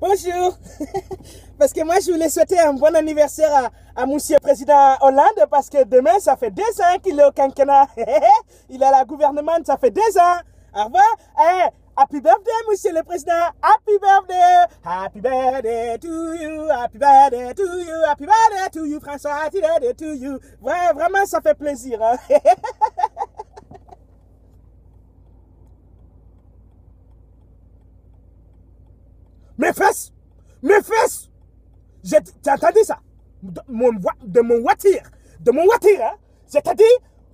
Bonjour. parce que moi, je voulais souhaiter un bon anniversaire à, à Monsieur Président Hollande parce que demain, ça fait deux ans qu'il est au quinquennat. Il est à la gouvernement, ça fait deux ans. Au revoir. Eh, happy birthday, Monsieur le Président. Happy birthday. Happy birthday to you. Happy birthday to you. Happy birthday to you, François. Happy birthday to you. Ouais, vraiment, ça fait plaisir. Hein? Mes fesses Mes fesses T'as entendu ça de mon, de voiture De mon voiture, hein J'ai dit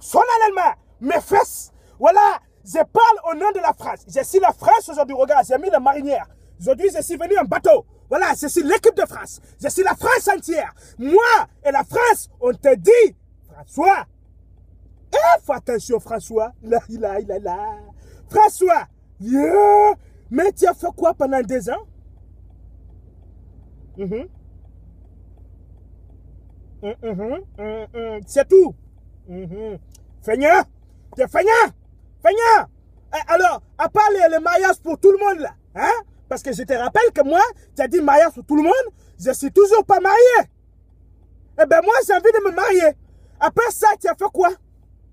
solennellement Mes fesses Voilà Je parle au nom de la France. Je suis la France aujourd'hui. Regarde, j'ai mis la marinière. Aujourd'hui, je suis venu en bateau. Voilà, je suis l'équipe de France. Je suis la France entière. Moi et la France, on te dit, François, eh, fais attention, François. Là, là, là, là. François, mais tu as fait quoi pendant deux ans? Mm -hmm. Mm -hmm. C'est tout. Mm Feignant. T'es feignant. Feignant. Alors, à part les, mariages pour tout le monde là, hein? Parce que je te rappelle que moi, tu as dit mariage pour tout le monde, je suis toujours pas marié. Eh ben moi, j'ai envie de me marier. Après ça, tu as fait quoi?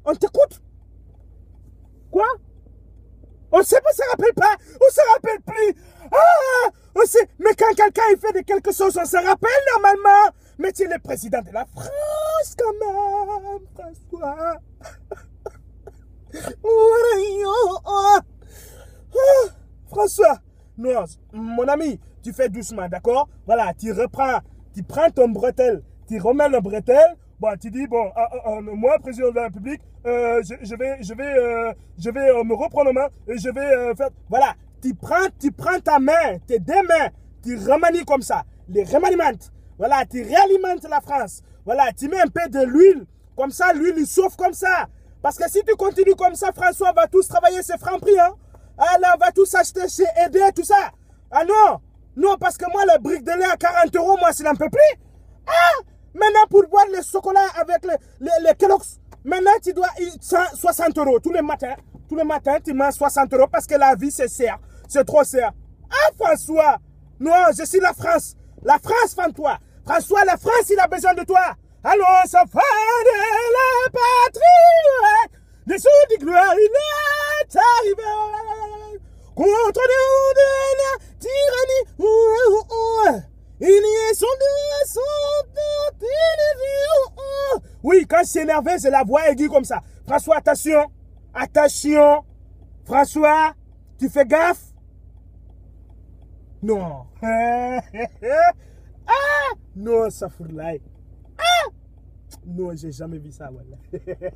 On t'écoute? Quoi? On ne se rappelle pas. On se rappelle quand quelqu'un fait de quelque chose, on se rappelle normalement. Mais tu es le président de la France quand même, François. François, non, mon ami, tu fais doucement, d'accord? Voilà, tu reprends, tu prends ton bretelle, tu remets le bretelle, bon, tu dis, bon, euh, euh, moi, président de la République, euh, je, vais, je vais, je vais me reprendre en main et je vais faire, voilà, tu prends, tu prends ta main, tes deux mains, tu remanies comme ça, les remaniements. Voilà, tu réalimentes la France. Voilà, tu mets un peu de l'huile, comme ça, l'huile, il chauffe comme ça. Parce que si tu continues comme ça, François va tous travailler ses francs prix. Hein? Alors, va tous acheter chez Aider, tout ça. Ah non, non, parce que moi, le brique de lait à 40 euros, moi, c'est un peu plus. Ah, maintenant, pour boire le chocolat avec les, les, Kellogg's, maintenant, tu dois 60 euros tous les matins. Tous les matins, tu manges 60 euros parce que la vie, c'est cher. C'est trop cher. Ah, François, non, je suis la France. La France, fan-toi. François, la France, il a besoin de toi. Allons, ça fait de la patrie. Les sous de gloire, il est arrivé. Contre nous de la tyrannie. Il y a son son Oui, quand c'est énervé, c'est la voix aiguë comme ça. François, attention. Attention. François, tu fais gaffe. Non. ah! Non, ça fout de like. Ah! Non, j'ai jamais vu ça, voilà.